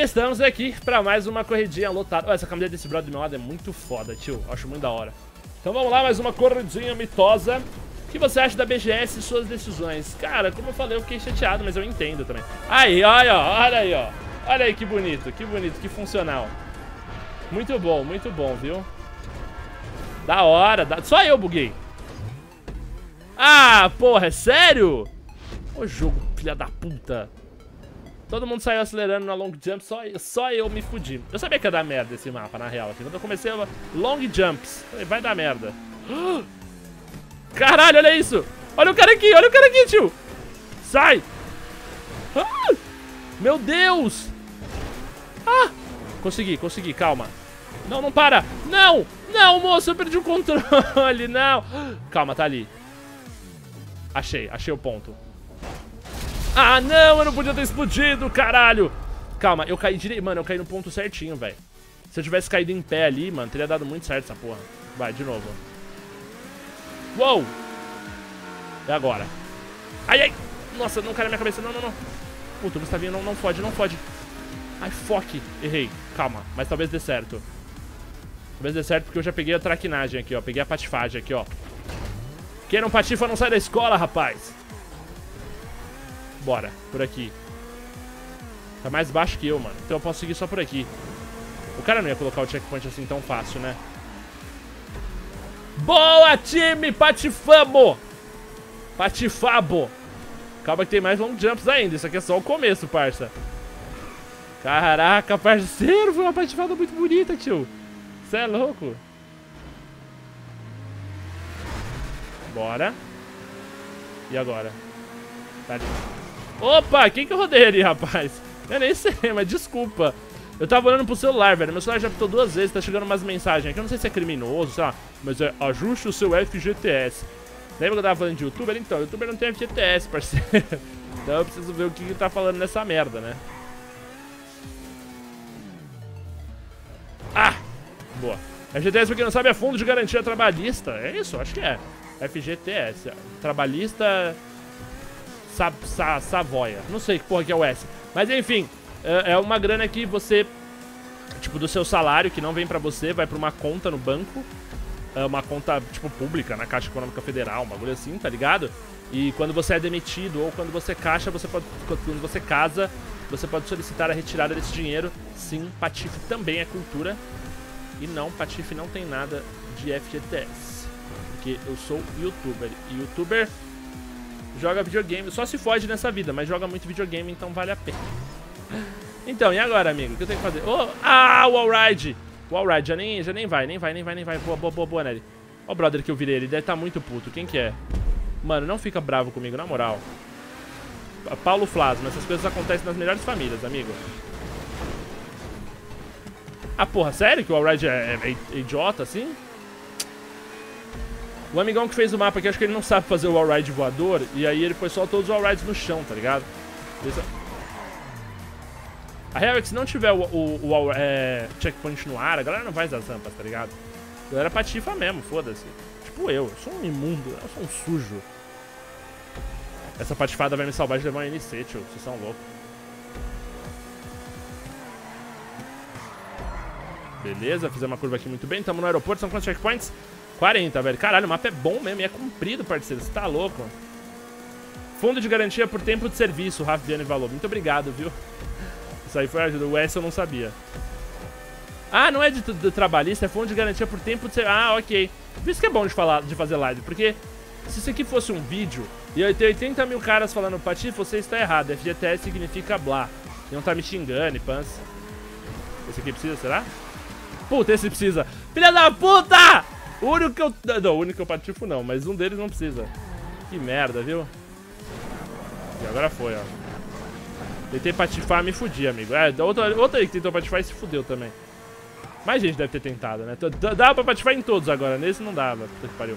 Estamos aqui pra mais uma corridinha lotada. Oh, essa camiseta desse brother do meu lado é muito foda, tio. Acho muito da hora. Então vamos lá, mais uma corridinha mitosa. O que você acha da BGS e suas decisões? Cara, como eu falei, eu fiquei chateado, mas eu entendo também. Aí, olha, olha aí, ó. Olha aí que bonito, que bonito, que funcional. Muito bom, muito bom, viu? Da hora, da... só eu buguei. Ah, porra, é sério? Ô jogo, filha da puta. Todo mundo saiu acelerando na long jump, só, só eu me fudi. Eu sabia que ia dar merda esse mapa, na real. Aqui. Quando eu comecei, eu... long jumps. Vai dar merda. Caralho, olha isso. Olha o cara aqui, olha o cara aqui, tio. Sai. Ah, meu Deus. Ah, consegui, consegui, calma. Não, não para. Não, não, moço, eu perdi o controle. Não. Calma, tá ali. Achei, achei o ponto. Ah, não, eu não podia ter explodido, caralho. Calma, eu caí direito. Mano, eu caí no ponto certinho, velho. Se eu tivesse caído em pé ali, mano, teria dado muito certo essa porra. Vai, de novo. Uou! É agora. Ai, ai! Nossa, não cai na minha cabeça. Não, não, não. Puta, o Gustavinho não, não fode, não fode. Ai, foque. Errei. Calma, mas talvez dê certo. Talvez dê certo porque eu já peguei a traquinagem aqui, ó. Peguei a patifagem aqui, ó. Quem não patifa não sai da escola, rapaz. Bora, por aqui. Tá mais baixo que eu, mano. Então eu posso seguir só por aqui. O cara não ia colocar o checkpoint assim tão fácil, né? Boa, time! Patifamo! Patifabo! Calma que tem mais long jumps ainda. Isso aqui é só o começo, parça. Caraca, parceiro. Foi uma patifada muito bonita, tio. Você é louco? Bora. E agora? Tá ali. Opa, quem que eu rodei ali, rapaz? Eu nem sei, mas desculpa. Eu tava olhando pro celular, velho. Meu celular já apitou duas vezes, tá chegando umas mensagens aqui. Eu não sei se é criminoso, sei lá. Mas é ajuste o seu FGTS. Lembra que eu tava falando de youtuber? Então, youtuber não tem FGTS, parceiro. Então eu preciso ver o que, que tá falando nessa merda, né? Ah! Boa. FGTS, pra quem não sabe, é Fundo de Garantia Trabalhista. É isso? Acho que é. FGTS. Trabalhista Sa Sa Savoia. Não sei que porra que é o S. Mas enfim, é, é uma grana que você, tipo, do seu salário, que não vem pra você, vai pra uma conta no banco. É uma conta, tipo, pública, na Caixa Econômica Federal, um bagulho assim, tá ligado? E quando você é demitido ou quando você caixa, você pode, quando você casa, você pode solicitar a retirada desse dinheiro. Sim, Patife também é cultura. E não, Patife não tem nada de FGTS. Porque eu sou youtuber. E youtuber joga videogame. Só se foge nessa vida, mas joga muito videogame, então vale a pena. Então, e agora, amigo? O que eu tenho que fazer? Oh, ah, o Wallride! O Wallride já nem, já nem vai, nem vai, nem vai, nem vai. Boa, boa, boa, boa, Nelly. Ó o brother que eu virei, ele deve estar tá muito puto. Quem que é? Mano, não fica bravo comigo, na moral. Paulo Flasma, essas coisas acontecem nas melhores famílias, amigo. Ah, porra, sério que o Wallride é, é, é idiota assim? O amigão que fez o mapa aqui, acho que ele não sabe fazer o wallride voador. E aí ele foi só todos os wallrides no chão, tá ligado? A real é que se não tiver o, o, o é, checkpoint no ar, a galera não vai das rampas, tá ligado? A galera patifa mesmo, foda-se. Tipo eu, eu sou um imundo, eu sou um sujo. Essa patifada vai me salvar de levar um NC, tio. Vocês são loucos. Beleza, fizemos uma curva aqui muito bem. Estamos no aeroporto, são quantos checkpoints? 40, velho. Caralho, o mapa é bom mesmo e é comprido, parceiro. Você tá louco. Fundo de garantia por tempo de serviço, Rafa Viana Valor. Muito obrigado, viu? Isso aí foi ajuda. O S eu não sabia. Ah, não é de, de, trabalhista, é fundo de garantia por tempo de serviço. Ah, ok. Por isso que é bom de, falar, de fazer live, porque se isso aqui fosse um vídeo e eu ter 80 mil caras falando, Pati, você está errado, FGTS significa blá. Não tá me xingando e pança. Esse aqui precisa, será? Puta, esse precisa. Filha da puta! O único que eu... Não, o único que eu patifo não, mas um deles não precisa. Que merda, viu? E agora foi, ó. Tentei patifar, me fudi, amigo. É, outra, outra aí que tentou patifar e se fudeu também. Mais gente deve ter tentado, né? Dava pra patifar em todos agora, nesse não dava. Puta que pariu.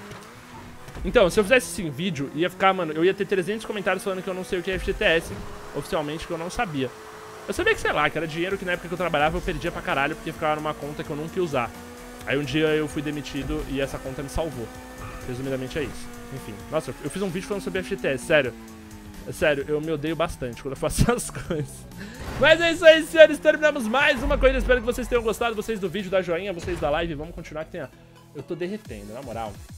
Então, se eu fizesse isso em vídeo, ia ficar, mano, eu ia ter 300 comentários falando que eu não sei o que é FGTS, oficialmente, que eu não sabia. Eu sabia que, sei lá, que era dinheiro que na época que eu trabalhava eu perdia pra caralho, porque ficava numa conta que eu nunca ia usar. Aí um dia eu fui demitido e essa conta me salvou. Resumidamente é isso. Enfim. Nossa, eu fiz um vídeo falando sobre FGTS, sério. Sério, eu me odeio bastante quando eu faço essas coisas. Mas é isso aí, senhores. Terminamos mais uma corrida. Espero que vocês tenham gostado. Vocês do vídeo, da joinha, vocês da live. Vamos continuar que tem a... Eu tô derretendo, na moral.